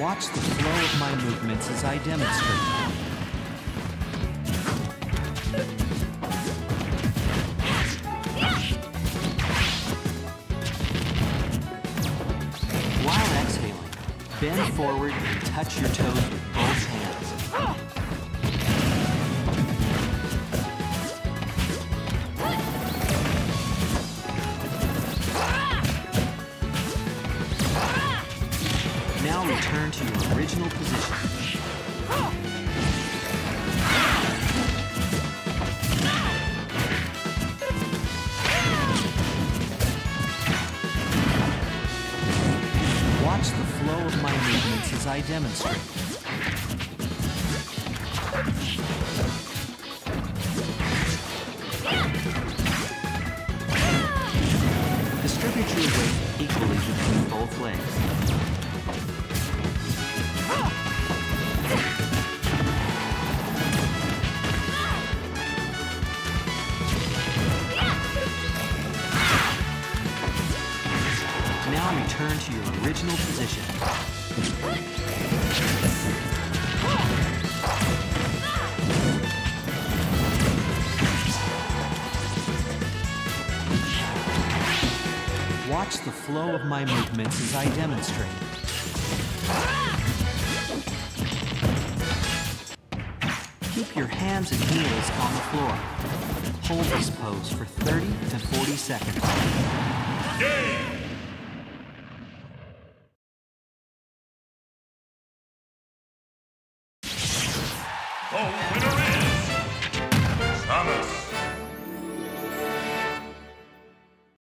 Watch the flow of my movements as I demonstrate. While exhaling, bend forward and touch your toes Now return to your original position. Watch the flow of my movements as I demonstrate. Distribute your weight equally between both legs. Now return to your original position. Watch the flow of my movements as I demonstrate. Keep your hands and heels on the floor. Hold this pose for 30 to 40 seconds. The winner